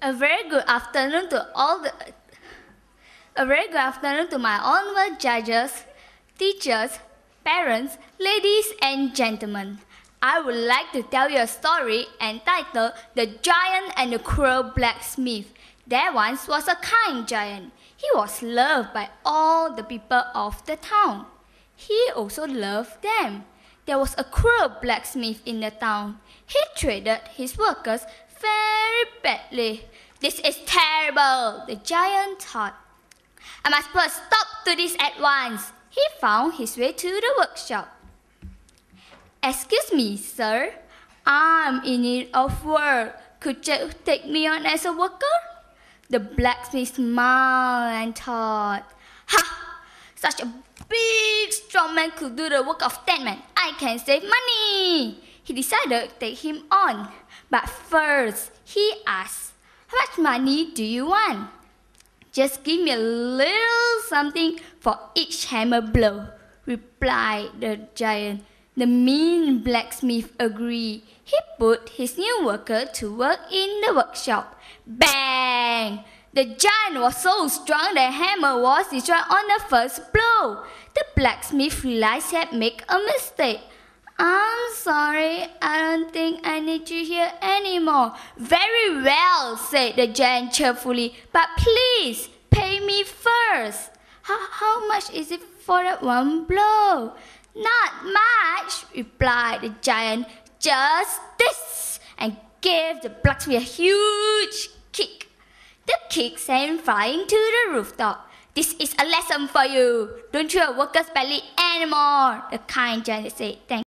A very good afternoon to all the. A very good afternoon to my honorable judges, teachers, parents, ladies and gentlemen. I would like to tell you a story entitled The Giant and the Cruel Blacksmith. There once was a kind giant. He was loved by all the people of the town. He also loved them. There was a cruel blacksmith in the town. He treated his workers very badly. This is terrible, the giant thought. I must put a stop to this at once. He found his way to the workshop. Excuse me, sir. I'm in need of work. Could you take me on as a worker? The blacksmith smiled and thought, Ha! Such a big, strong man could do the work of ten men. I can save money. He decided to take him on. But first, he asked, How much money do you want? Just give me a little something for each hammer blow, replied the giant. The mean blacksmith agreed. He put his new worker to work in the workshop. Bang! The giant was so strong that the hammer was destroyed on the first blow. The blacksmith realized he had made a mistake. I'm sorry, I don't think I need you here anymore. Very well, said the giant cheerfully, but please pay me first. How, how much is it for that one blow? Not much, replied the giant, just this, and gave the blacksmith a huge kick. The kick sent him flying to the rooftop. This is a lesson for you. Don't treat your workers belly anymore, the kind giant said. Thank